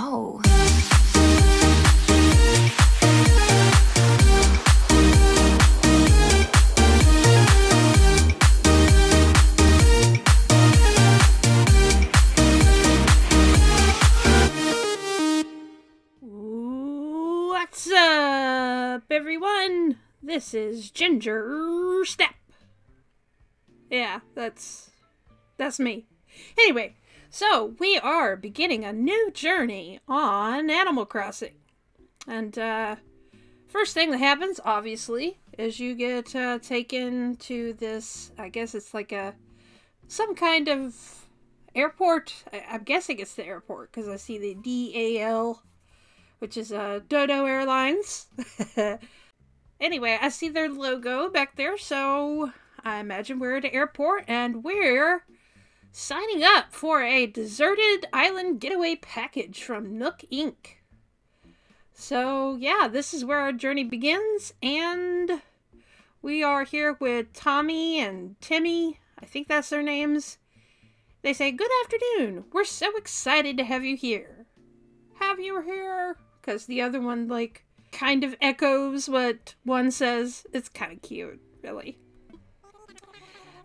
Oh. What's up, everyone? This is Ginger Snap. Yeah, that's that's me. Anyway, so we are beginning a new journey on Animal Crossing, and uh, first thing that happens, obviously, is you get uh, taken to this. I guess it's like a some kind of airport. I- I'm guessing it's the airport because I see the DAL which is uh, Dodo Airlines. anyway, I see their logo back there, so I imagine we're at an airport and we're signing up for a deserted island getaway package from Nook Inc. So, yeah, this is where our journey begins, and we are here with Tommy and Timmy. I think that's their names. They say, Good afternoon. We're so excited to have you here. Have you here? Because the other one, like, kind of echoes what one says. It's kind of cute, really.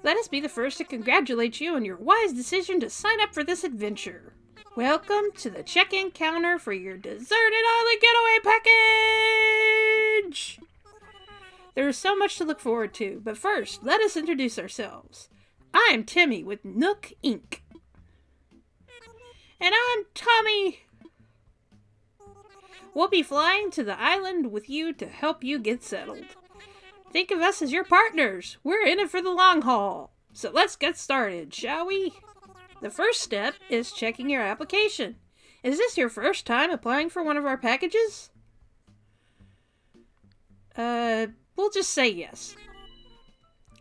Let us be the first to congratulate you on your wise decision to sign up for this adventure. Welcome to the check in counter for your deserted island getaway package! There is so much to look forward to, but first, let us introduce ourselves. I'm Timmy with Nook Inc. And I'm Tommy. We'll be flying to the island with you to help you get settled. Think of us as your partners. We're in it for the long haul. So let's get started, shall we? The first step is checking your application. Is this your first time applying for one of our packages? Uh, we'll just say yes.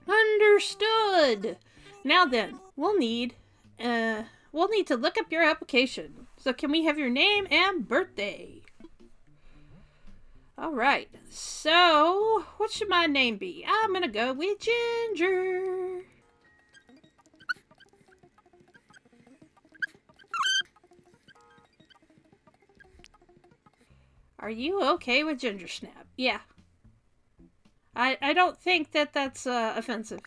Understood. Now then, we'll need uh we'll need to look up your application. So can we have your name and birthday? All right. So, what should my name be? I'm to go with Ginger. Are you okay with Ginger Snap? Yeah. I I don't think that that's uh, offensive.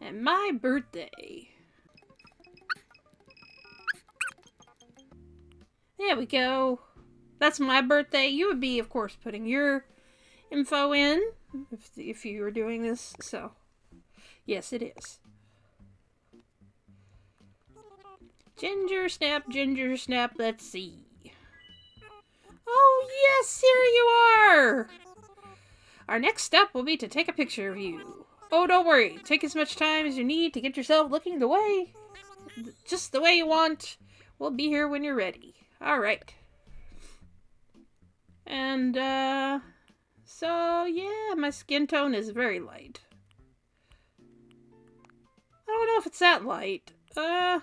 And my birthday. There we go. That's my birthday. You would be, of course, putting your info in if, if you were doing this. So, yes, it is. Ginger snap, ginger snap. Let's see. Oh, yes, here you are. Our next step will be to take a picture of you. Oh, don't worry. Take as much time as you need to get yourself looking the way, just the way you want. We'll be here when you're ready. All right. And, uh, so yeah, my skin tone is very light. I don't know if it's that light. Uh,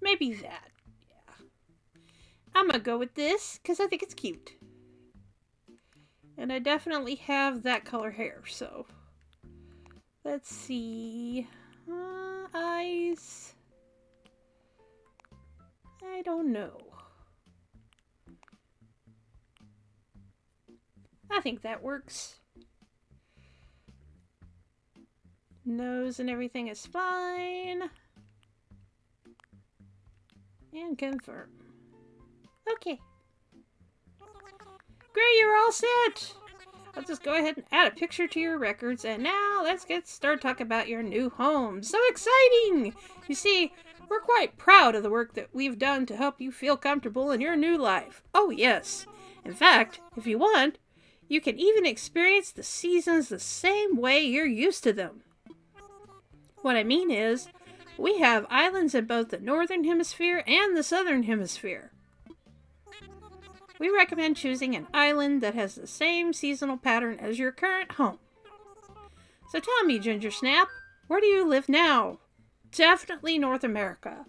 maybe that. Yeah. I'm gonna go with this because I think it's cute. And I definitely have that color hair, so. Let's see. Uh, eyes. I don't know. I think that works. Nose and everything is fine. And confirm. Okay. Great, you're all set! I'll just go ahead and add a picture to your records, and now let's get started talking about your new home. So exciting! You see, we're quite proud of the work that we've done to help you feel comfortable in your new life. Oh, yes. In fact, if you want, you can even experience the seasons the same way you're used to them. What I mean is, we have islands in both the northern hemisphere and the southern hemisphere. We recommend choosing an island that has the same seasonal pattern as your current home. So tell me, Ginger Snap, where do you live now? Definitely North America.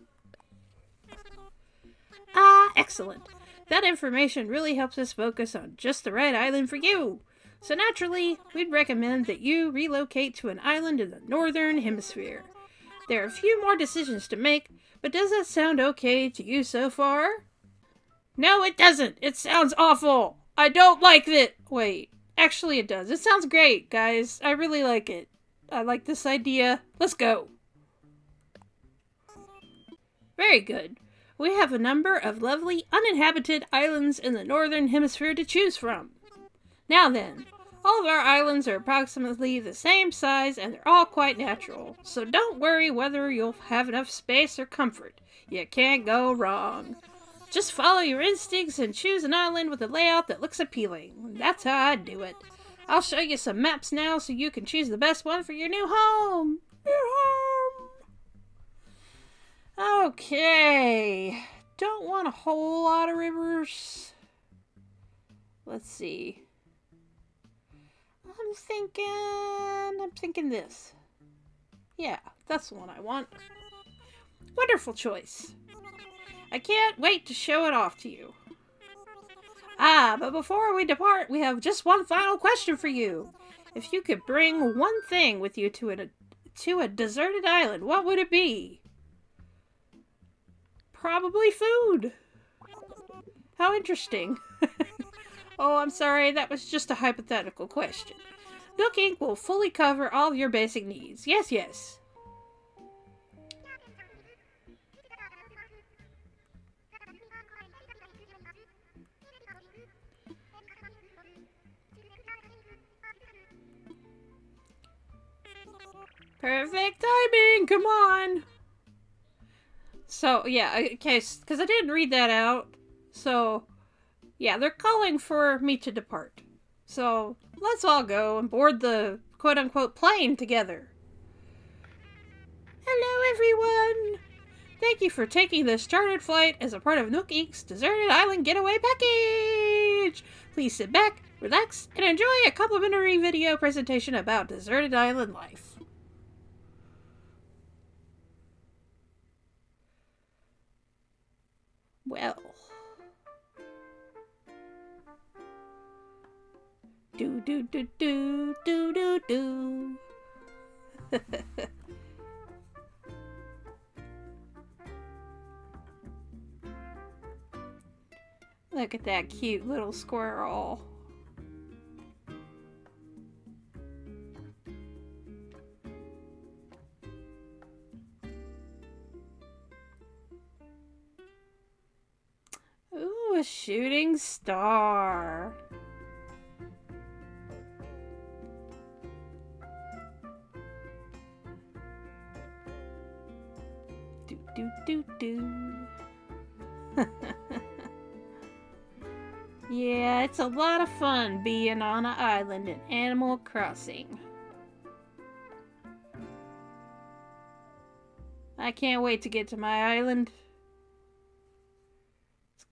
Ah, excellent. That information really helps us focus on just the right island for you. So naturally, we'd recommend that you relocate to an island in the northern hemisphere. There are a few more decisions to make, but does that sound okay to you so far? No, it doesn't. It sounds awful. I don't like it. Wait, actually, it does. It sounds great, guys. I really like it. I like this idea. Let's go. Very good. We have a number of lovely uninhabited islands in the northern hemisphere to choose from. Now then, all of our islands are approximately the same size and they're all quite natural, so don't worry whether you'll have enough space or comfort. You can't go wrong. Just follow your instincts and choose an island with a layout that looks appealing. That's how I do it. I'll show you some maps now so you can choose the best one for your new home. Home! Okay. Don't want a whole lot of rivers. Let's see. I'm thinking... I'm thinking this. Yeah, that's the one I want. Wonderful choice. I can't wait to show it off to you. Ah, but before we depart, we have just one final question for you. If you could bring one thing with you to a, to a deserted island, what would it be? Probably food. How interesting. oh, I'm sorry, that was just a hypothetical question. Nook Inc. will fully cover all your basic needs. Yes, yes. Perfect timing, come on! So, yeah, okay, because I didn't read that out. So, yeah, they're calling for me to depart. So, let's all go and board the quote unquote plane together. Hello, everyone! Thank you for taking this chartered flight as a part of Nook Inc.'s Deserted Island Getaway Package! Please sit back, relax, and enjoy a complimentary video presentation about Deserted Island life. Well. Do do do do do do do. Look at that cute little squirrel. A shooting star. Do do do do. yeah, it's a lot of fun being on an island in Animal Crossing. I can't wait to get to my island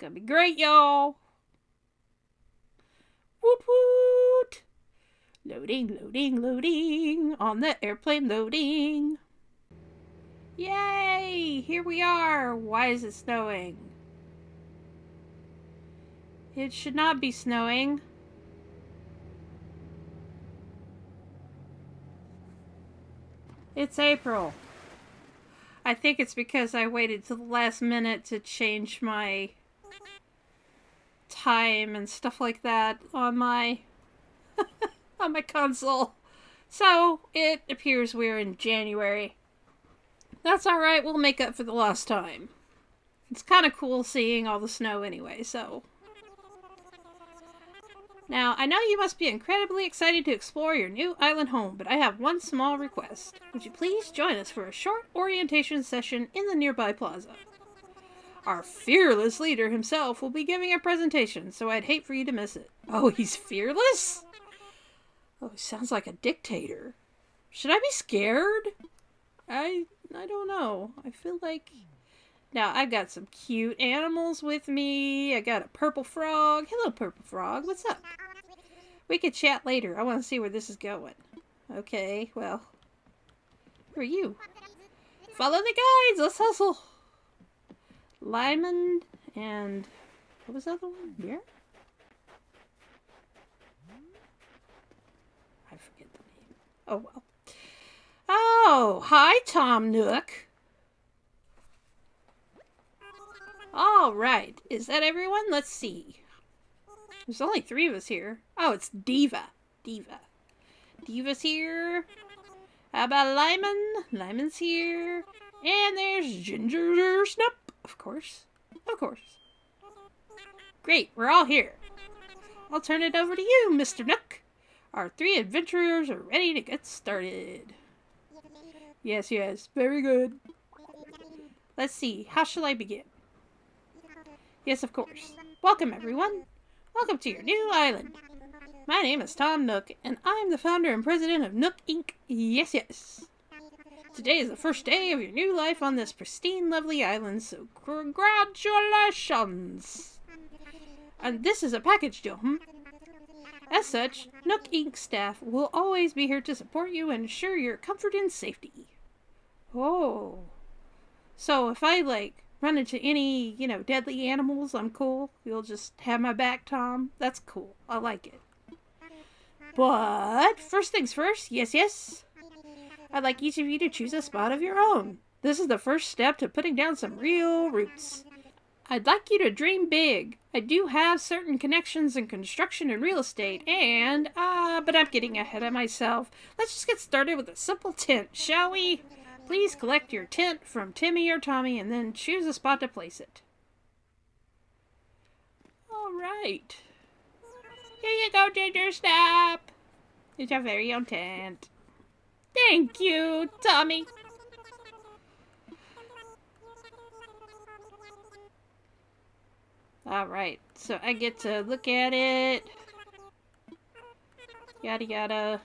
gonna be great, y'all. Woot woot. Loading, loading, loading. On the airplane loading. Yay! Here we are. Why is it snowing? It should not be snowing. It's April. I think it's because I waited to the last minute to change my time and stuff like that on my on my console. So it appears we're in January. That's alright, we'll make up for the lost time. It's kind of cool seeing all the snow anyway, so. Now, I know you must be incredibly excited to explore your new island home, but I have one small request. Would you please join us for a short orientation session in the nearby plaza? Our fearless leader himself will be giving a presentation, so I'd hate for you to miss it. Oh, he's fearless? Oh, he sounds like a dictator. Should I be scared? I I don't know. I feel like now I've got some cute animals with me. I got a purple frog. Hello, purple frog. What's up? We could chat later. I want to see where this is going. Okay, well, who are you? Follow the guides. Let's hustle. Lyman and what was the other one? Here? I forget the name. Oh well. Oh, hi Tom Nook. All right, is that everyone? Let's see. There's only three of us here. Oh, it's Diva. Diva. Diva's here. How about Lyman? Lyman's here. And there's Ginger Snap, of course. Of course. Great, we're all here. I'll turn it over to you, Mr. Nook. Our three adventurers are ready to get started. Yes, yes, very good. Let's see, how shall I begin? Yes, of course. Welcome, everyone. Welcome to your new island. My name is Tom Nook, and I'm the founder and president of Nook Inc. Yes, yes. Today is the first day of your new life on this pristine, lovely island, so congratulations! And this is a package deal, hmm? As such, Nook Inc. staff will always be here to support you and ensure your comfort and safety. Oh. So if I, like, run into any, you know, deadly animals, I'm cool. You'll just have my back, Tom. That's cool. I like it. But, first things first, yes, yes. I'd like each of you to choose a spot of your own. This is the first step to putting down some real roots. I'd like you to dream big. I do have certain connections in construction and real estate, and, ah, uh, but I'm getting ahead of myself. Let's just get started with a simple tent, shall we? Please collect your tent from Timmy or Tommy and then choose a spot to place it. All right. Here you go, Ginger Snap. It's your very own tent. Thank you, Tommy. Alright, so I get to look at it. Yada yada.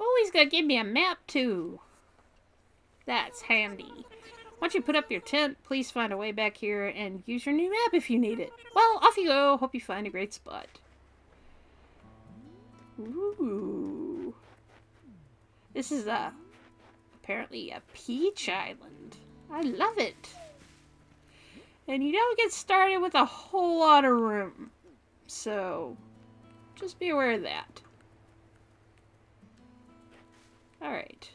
Oh, he's gonna give me a map too. That's handy. Once you put up your tent, please find a way back here and use your new map if you need it. Well, off you go. Hope you find a great spot. Ooh. This is a apparently a peach island. I love it. And you don't get started with a whole lot of room. So, just be aware of that. Alright.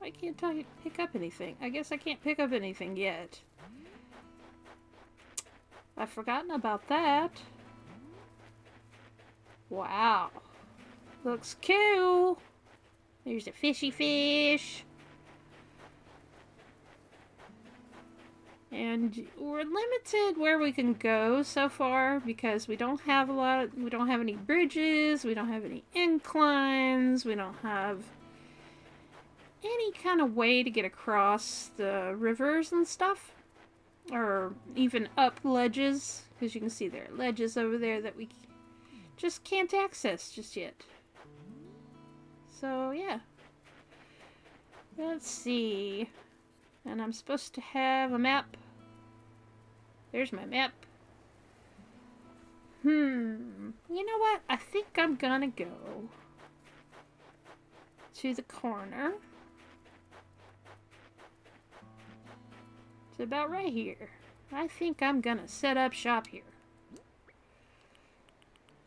I can't I pick up anything? I guess I can't pick up anything yet. I've forgotten about that. Wow. Looks cool. There's a fishy fish. And we're limited where we can go so far because we don't have a lot of, we don't have any bridges, we don't have any inclines, we don't have any kind of way to get across the rivers and stuff. Or even up ledges, because you can see there are ledges over there that we just can't access just yet. So, yeah. Let's see. And I'm supposed to have a map. There's my map. Hmm. You know what? I think I'm gonna go to the corner. It's about right here. I think I'm gonna set up shop here.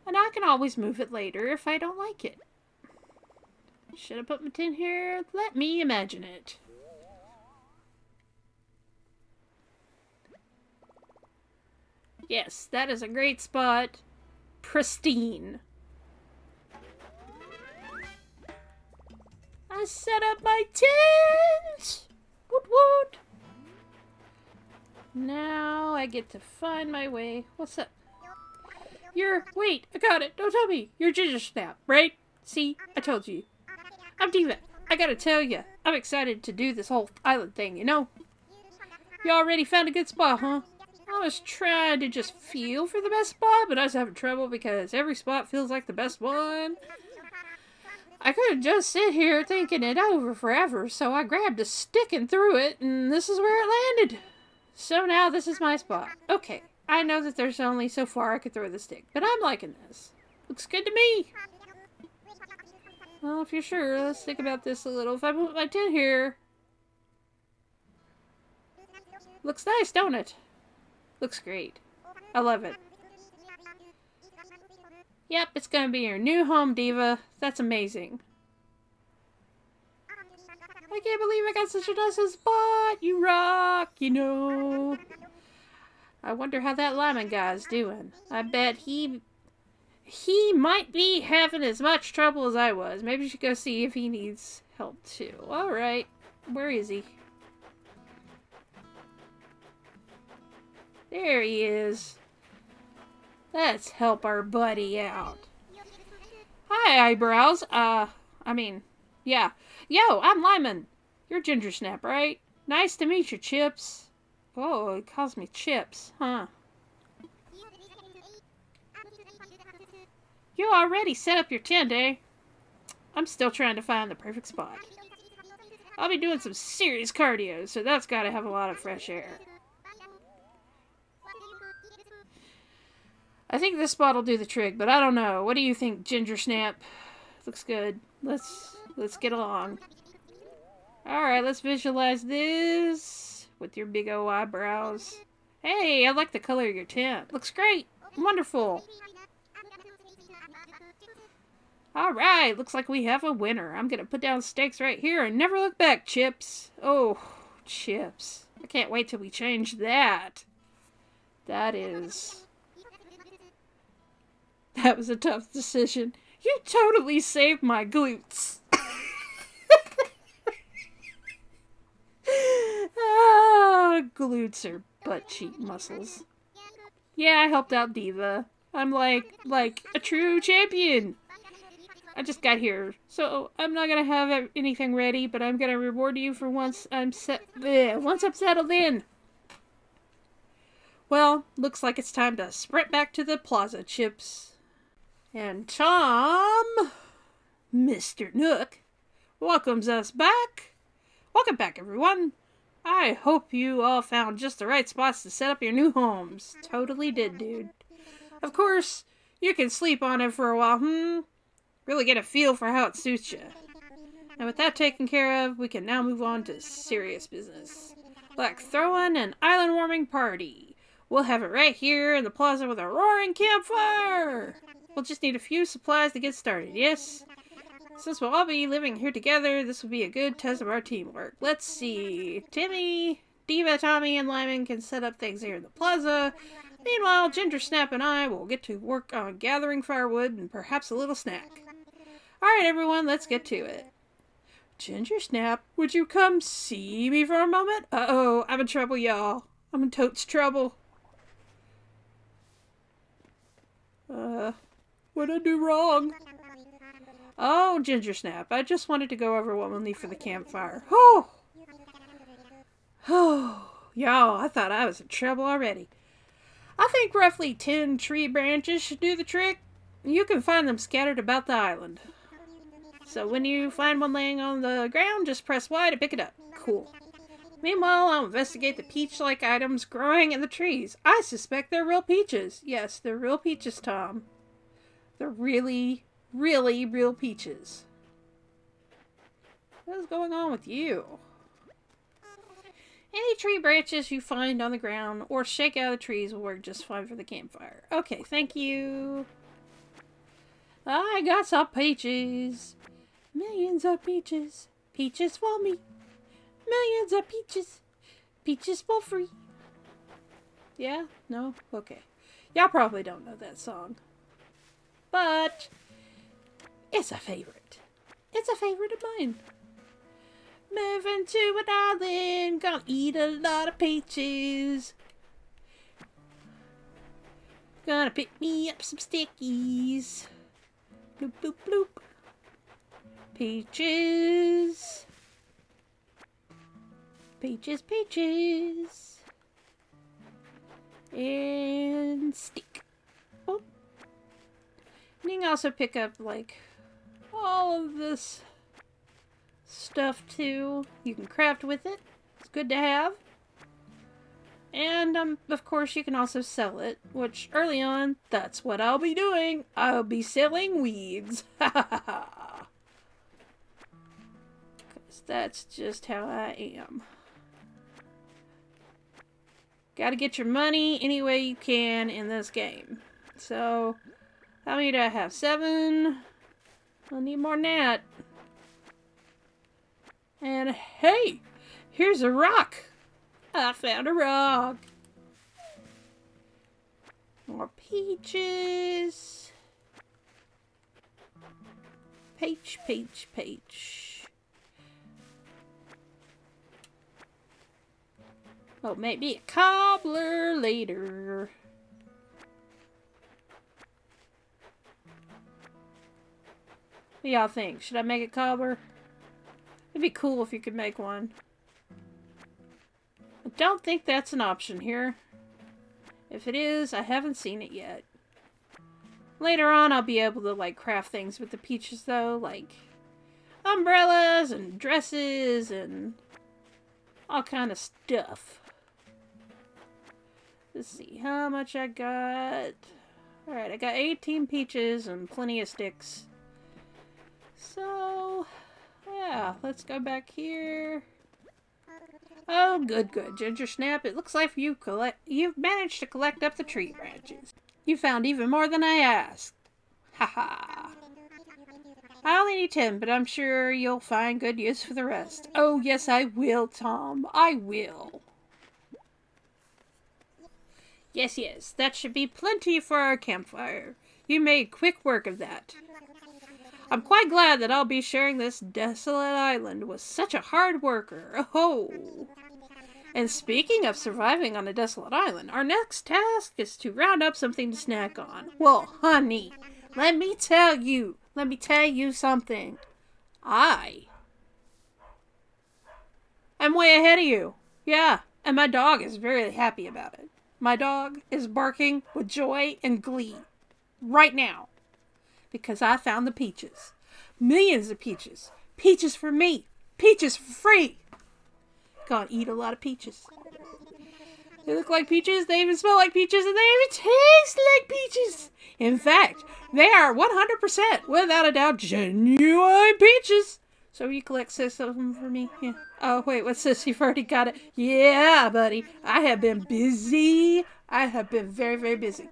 And I can always move it later if I don't like it. Should I put my tin here? Let me imagine it. Yes, that is a great spot. Pristine. I set up my tent! Woot woot! Now I get to find my way. What's up? You're- wait, I got it! Don't tell me! You're Ginger Snap, right? See? I told you. I'm Diva. I gotta tell you, I'm excited to do this whole island thing, you know? You already found a good spot, huh? I was trying to just feel for the best spot, but I was having trouble because every spot feels like the best one. I couldn't just sit here thinking it over forever, so I grabbed a stick and threw it, and this is where it landed. So now this is my spot. Okay, I know that there's only so far I could throw the stick, but I'm liking this. Looks good to me. Well, if you're sure, let's think about this a little. If I put my tent here... Looks nice, don't it? Looks great. I love it. Yep, it's gonna be your new home, Diva. That's amazing. I can't believe I got such a nice spot. You rock, you know. I wonder how that Lyman guy's doing. I bet he he might be having as much trouble as I was. Maybe we should go see if he needs help too. Alright. Where is he? There he is. Let's help our buddy out. Hi, eyebrows. Uh, I mean, yeah. Yo, I'm Lyman. You're Ginger Snap, right? Nice to meet you, Chips. Oh, he calls me Chips, huh? You already set up your tent, eh? I'm still trying to find the perfect spot. I'll be doing some serious cardio, so that's gotta have a lot of fresh air. I think this spot will do the trick, but I don't know. What do you think, Ginger Snap? Looks good. Let's let's get along. Alright, let's visualize this with your big O eyebrows. Hey, I like the color of your tent. Looks great. Wonderful. Alright, looks like we have a winner. I'm gonna put down stakes right here and never look back, Chips. Oh, Chips. I can't wait till we change that. That is... That was a tough decision. You totally saved my glutes. ah, glutes are butt cheek muscles. Yeah, I helped out Diva. I'm like, like a true champion. I just got here, so I'm not gonna have anything ready, but I'm gonna reward you for once I'm set. Once I'm settled in. Well, looks like it's time to sprint back to the plaza, Chips. And Tom, Mr. Nook, welcomes us back. Welcome back, everyone. I hope you all found just the right spots to set up your new homes. Totally did, dude. Of course, you can sleep on it for a while, hmm? Really get a feel for how it suits you. And with that taken care of, we can now move on to serious business. Like throwing an island warming party. We'll have it right here in the plaza with a roaring campfire! We'll just need a few supplies to get started, yes? Since we'll all be living here together, this will be a good test of our teamwork. Let's see. Timmy, Diva, Tommy, and Lyman can set up things here in the plaza. Meanwhile, Ginger Snap and I will get to work on gathering firewood and perhaps a little snack. Alright, everyone, let's get to it. Ginger Snap, would you come see me for a moment? Uh-oh, I'm in trouble, y'all. I'm in totes trouble. Uh, what'd I do wrong? Oh, Ginger Snap, I just wanted to go over what we'll need for the campfire. Oh! Oh, y'all, I thought I was in trouble already. I think roughly ten tree branches should do the trick. You can find them scattered about the island. So when you find one laying on the ground, just press Y to pick it up. Cool. Meanwhile, I'll investigate the peach-like items growing in the trees. I suspect they're real peaches. Yes, they're real peaches, Tom. They're really, really real peaches. What is going on with you? Any tree branches you find on the ground or shake out of the trees will work just fine for the campfire. Okay, thank you. I got some peaches. Millions of peaches, peaches for me. Millions of peaches, peaches for free. Yeah? No? Okay. Y'all probably don't know that song. But it's a favorite. It's a favorite of mine. Moving to an island, gonna eat a lot of peaches. Gonna pick me up some stickies. Bloop, bloop, bloop. Peaches. Peaches, peaches. And stick. Oh. And you can also pick up, like, all of this stuff, too. You can craft with it. It's good to have. And, um, of course, you can also sell it, which early on, that's what I'll be doing. I'll be selling weeds. Ha ha ha. That's just how I am. Gotta get your money any way you can in this game. So, how many do I have? Seven? I need more than that. And hey, here's a rock. I found a rock. More peaches. Peach, peach, peach. Oh, maybe a cobbler later. What y'all think? Should I make a cobbler? It'd be cool if you could make one. I don't think that's an option here. If it is, I haven't seen it yet. Later on, I'll be able to, like, craft things with the peaches, though. Like, umbrellas and dresses and all kind of stuff. Let's see how much I got. Alright, I got 18 peaches and plenty of sticks. So, yeah, let's go back here. Oh, good, good. Ginger Snap, it looks like you collect you've managed to collect up the tree branches. You found even more than I asked. Ha ha. I only need ten, but I'm sure you'll find good use for the rest. Oh, yes, I will, Tom. I will. Yes, yes, that should be plenty for our campfire. You made quick work of that. I'm quite glad that I'll be sharing this desolate island with such a hard worker. Oh! And speaking of surviving on a desolate island, our next task is to round up something to snack on. Well, honey, let me tell you, let me tell you something. I am way ahead of you. Yeah, and my dog is very happy about it. My dog is barking with joy and glee right now because I found the peaches. Millions of peaches. Peaches for me. Peaches for free. Gonna eat a lot of peaches. They look like peaches, they even smell like peaches, and they even taste like peaches. In fact, they are 100% without a doubt genuine peaches. So you collect six of them for me? Yeah. Oh, wait, what's this? You've already got it. Yeah, buddy. I have been busy. I have been very, very busy.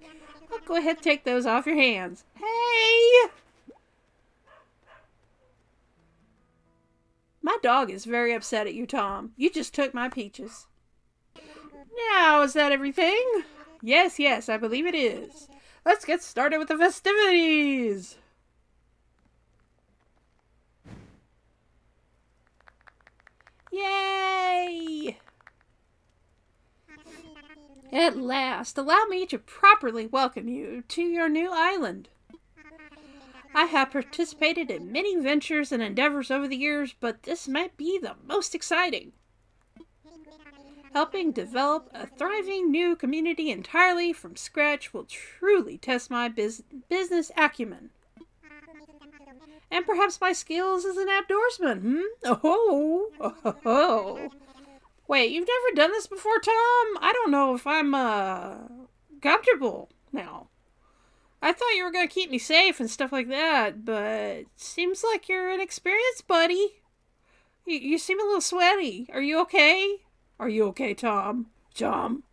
Well, go ahead and take those off your hands. Hey! My dog is very upset at you, Tom. You just took my peaches. Now, is that everything? Yes, yes, I believe it is. Let's get started with the festivities! Yay! At last, allow me to properly welcome you to your new island. I have participated in many ventures and endeavors over the years, but this might be the most exciting. Helping develop a thriving new community entirely from scratch will truly test my business acumen. And perhaps my skills as an outdoorsman, hmm? Oh, oh, oh. Wait, you've never done this before, Tom? I don't know if I'm, uh, comfortable now. I thought you were going to keep me safe and stuff like that, but seems like you're an experienced buddy. You, you seem a little sweaty. Are you okay? Are you okay, Tom? Tom?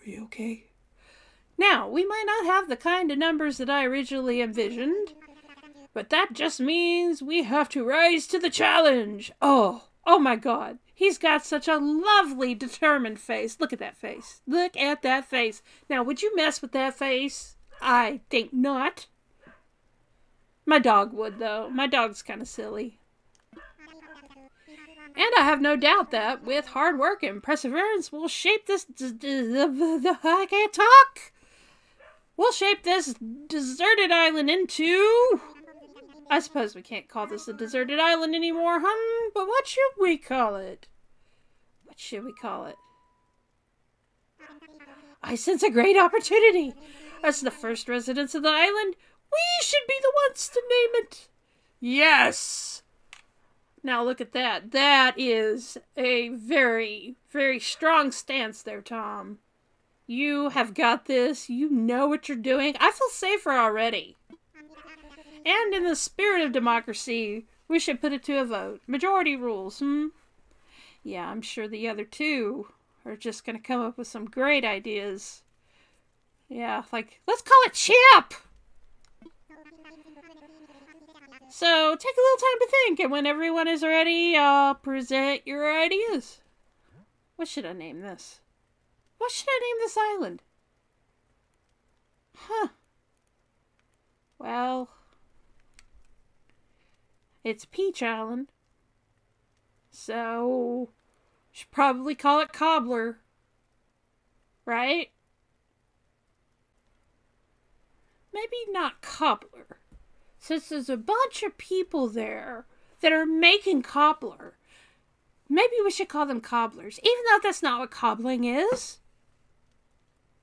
Are you okay? Now, we might not have the kind of numbers that I originally envisioned, but that just means we have to rise to the challenge. Oh, oh my god. He's got such a lovely, determined face. Look at that face. Look at that face. Now, would you mess with that face? I think not. My dog would, though. My dog's kind of silly. And I have no doubt that with hard work and perseverance, we'll shape this. I can't talk! We'll shape this deserted island into. I suppose we can't call this a deserted island anymore, huh? But what should we call it? What should we call it? I sense a great opportunity. As the first residents of the island, we should be the ones to name it. Yes! Now look at that. That is a very, very strong stance there, Tom. You have got this. You know what you're doing. I feel safer already. And in the spirit of democracy, we should put it to a vote. Majority rules, hmm? Yeah, I'm sure the other two are just going to come up with some great ideas. Yeah, like, let's call it Chip! So, take a little time to think, and when everyone is ready, I'll present your ideas. What should I name this? What should I name this island? Huh. Well, it's Peach Island. So, should probably call it Cobbler. Right? Maybe not Cobbler. Since there's a bunch of people there that are making cobbler. Maybe we should call them cobblers, even though that's not what cobbling is.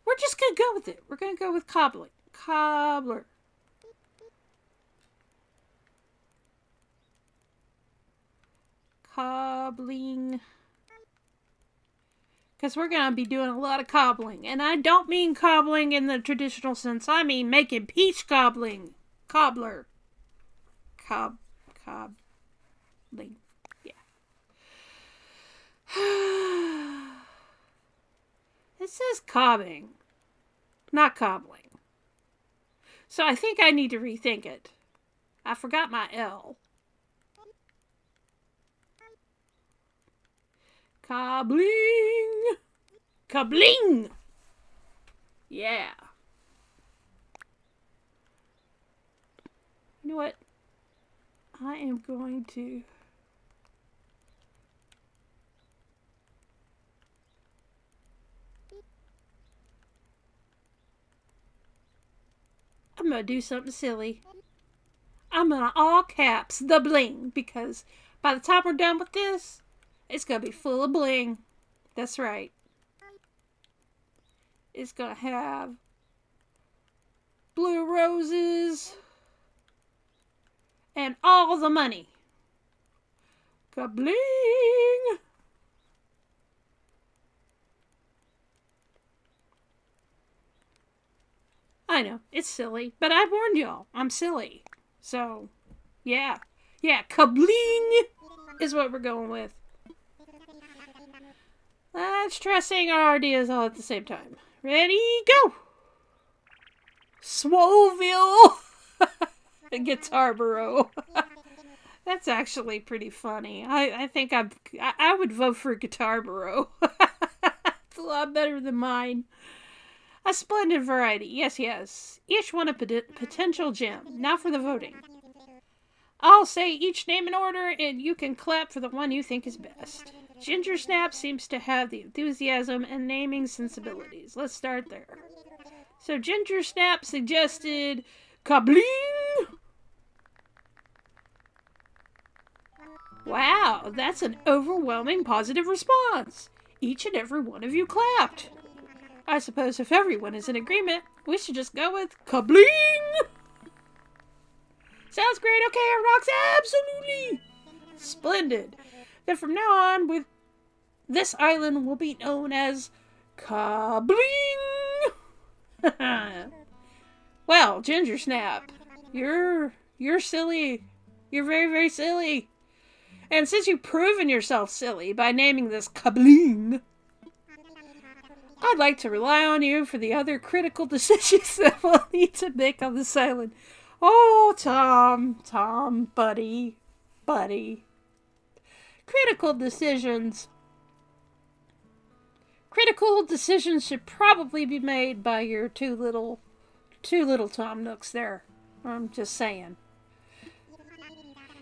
We're just gonna go with it. We're gonna go with cobbling. Cobbler. Cobbling. Because we're going to be doing a lot of cobbling. And I don't mean cobbling in the traditional sense. I mean making peach cobbling. Cobbler. Cob. Cobbling. Yeah. it says cobbing. Not cobbling. So I think I need to rethink it. I forgot my L. Kabling! Kabling! Yeah. You know what? I am going to... I'm gonna do something silly. I'm gonna all caps the bling because by the time we're done with this, it's going to be full of bling. That's right. It's going to have blue roses and all the money. Kabling! I know, it's silly, but I warned y'all, I'm silly. So, yeah. Yeah, kabling is what we're going with. Uh, Let's try saying our ideas all at the same time. Ready, go! Swoville! Guitar Bro. That's actually pretty funny. I, I think I'm, I, I would vote for Guitar it's a lot better than mine. A splendid variety. Yes, yes. Each one a pot- potential gem. Now for the voting. I'll say each name in order, and you can clap for the one you think is best. Ginger Snap seems to have the enthusiasm and naming sensibilities. Let's start there. So Ginger Snap suggested Kabling! Wow, that's an overwhelming positive response. Each and every one of you clapped. I suppose if everyone is in agreement, we should just go with Kabling! Sounds great, okay, it rocks, absolutely! Splendid. Then from now on, with this island will be known as Kabling. well, Ginger Snap, you're you're silly. You're very very silly. And since you've proven yourself silly by naming this Kabling, I'd like to rely on you for the other critical decisions that we'll need to make on this island. Oh, Tom, Tom, buddy, buddy critical decisions. Critical decisions should probably be made by your two little, two little Tom Nooks there. I'm just saying.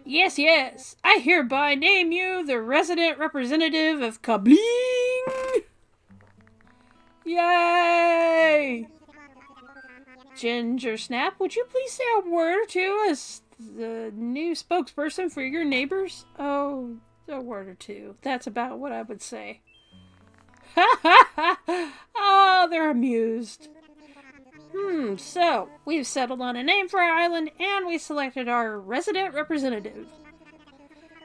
Yes, yes, I hereby name you the resident representative of Kabling! Yay! Ginger Snap, would you please say a word or two as the new spokesperson for your neighbors? Oh, a word or two. That's about what I would say. Ha ha ha! Oh, they're amused. Hmm, so, we've settled on a name for our island and we selected our resident representative.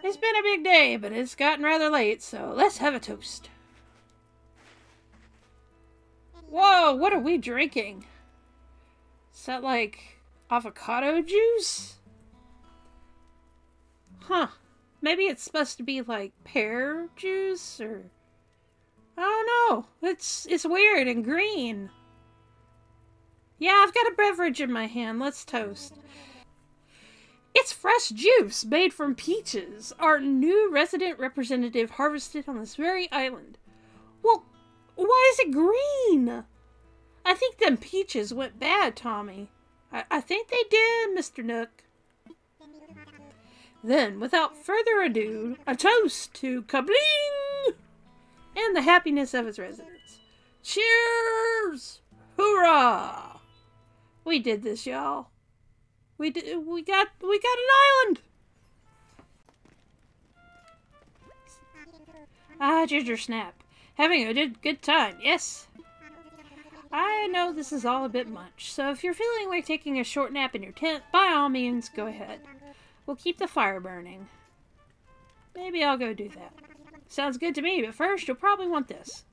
It's been a big day, but it's gotten rather late, so let's have a toast. Whoa, what are we drinking? Is that like avocado juice? Huh. Maybe it's supposed to be like pear juice or I don't know. It's it's weird and green. Yeah, I've got a beverage in my hand. Let's toast. It's fresh juice made from peaches, our new resident representative harvested on this very island. Well, why is it green? I think them peaches went bad, Tommy. I, I think they did, Mr. Nook. Then, without further ado, a toast to Kabling and the happiness of its residents. Cheers! Hoorah! We did this, y'all. We did. We got. We got an island. Ah, Ginger Snap, having a good good time. Yes. I know this is all a bit much, so if you're feeling like taking a short nap in your tent, by all means, go ahead. We'll keep the fire burning. Maybe I'll go do that. Sounds good to me, but first you'll probably want this.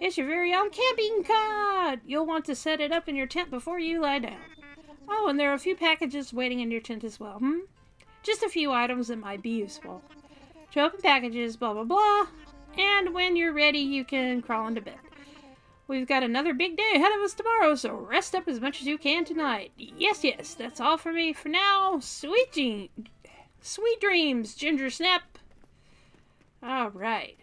It's your very own camping cot! You'll want to set it up in your tent before you lie down. Oh, and there are a few packages waiting in your tent as well, hmm? Just a few items that might be useful. To open packages, blah blah blah. And when you're ready, you can crawl into bed. We've got another big day ahead of us tomorrow, so rest up as much as you can tonight. Yes, yes, that's all for me for now. Sweet, je- sweet dreams, Ginger Snap. All right.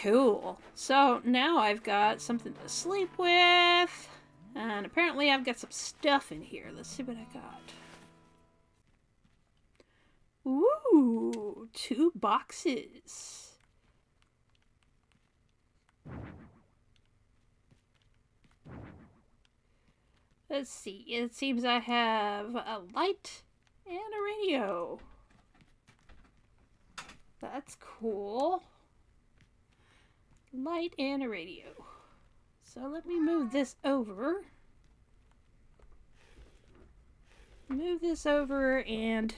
Cool. So now I've got something to sleep with. And apparently I've got some stuff in here. Let's see what I got. Ooh, two boxes. Let's see. It seems I have a light and a radio. That's cool. Light and a radio. So let me move this over. Move this over and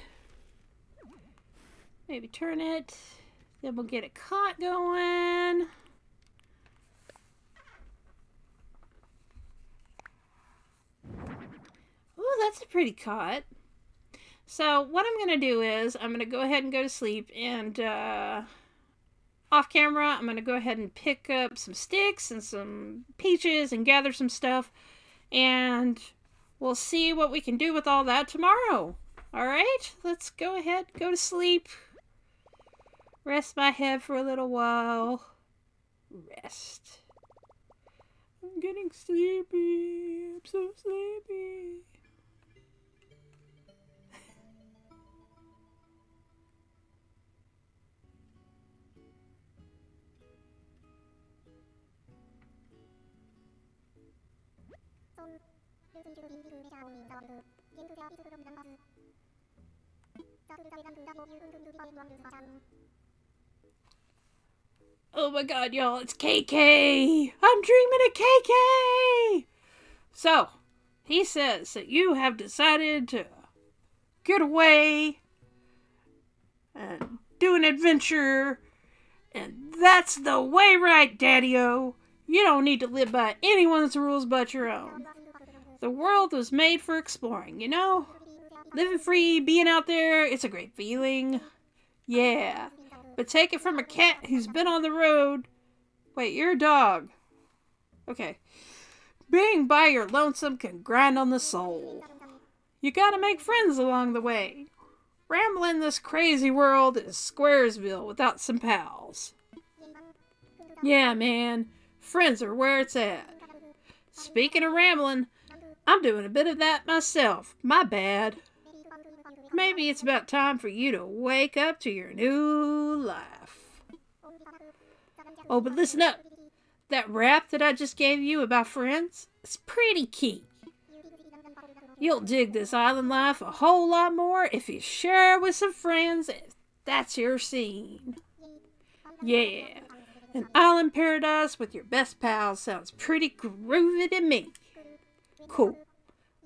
maybe turn it. Then we'll get a cot going. Oh, that's a pretty cot. So what I'm going to do is I'm going to go ahead and go to sleep and uh, off camera I'm going to go ahead and pick up some sticks and some peaches and gather some stuff and we'll see what we can do with all that tomorrow. All right, let's go ahead, go to sleep, rest my head for a little while. Rest. I'm getting sleepy. I'm so sleepy. Oh my god, y'all, it's KK! I'm dreaming of KK! So, he says that you have decided to get away and do an adventure, and that's the way right, Daddy O. You don't need to live by anyone's rules but your own. The world was made for exploring, you know? Living free, being out there, it's a great feeling. Yeah. But take it from a cat who's been on the road. Wait, you're a dog. Okay. Being by your lonesome can grind on the soul. You gotta make friends along the way. Rambling this crazy world is Squaresville without some pals. Yeah, man. Friends are where it's at. Speaking of rambling, I'm doing a bit of that myself. My bad. Maybe it's about time for you to wake up to your new life. Oh, but listen up. That rap that I just gave you about friends, it's pretty key. You'll dig this island life a whole lot more if you share with some friends that's your scene. Yeah, an island paradise with your best pals sounds pretty groovy to me. Cool.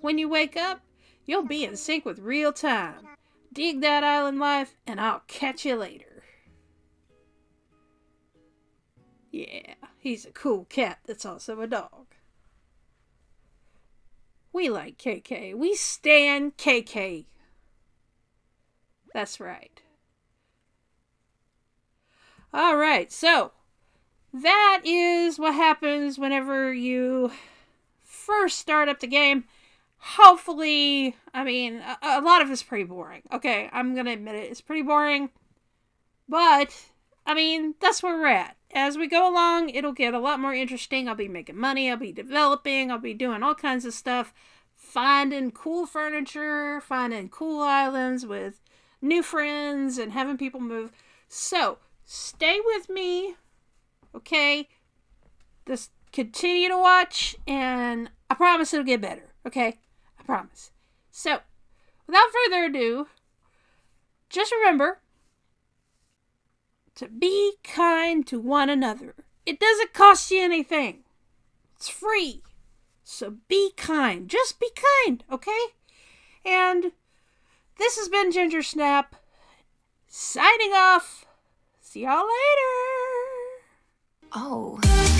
When you wake up, you'll be in sync with real time. Dig that island life, and I'll catch you later. Yeah, he's a cool cat that's also a dog. We like KK. We stand KK. That's right. All right, so that is what happens whenever you first start up the game. Hopefully, I mean, a, a lot of it's pretty boring. Okay, I'm gonna admit it, it's pretty boring. But I mean, that's where we're at. As we go along, it'll get a lot more interesting. I'll be making money, I'll be developing, I'll be doing all kinds of stuff, finding cool furniture, finding cool islands with new friends, and having people move. So, stay with me, okay? Just continue to watch, and I promise it'll get better, okay? I promise. So, without further ado, just remember to be kind to one another. It doesn't cost you anything, it's free. So be kind. Just be kind, okay? And this has been Ginger Snap signing off. See y'all later. Oh.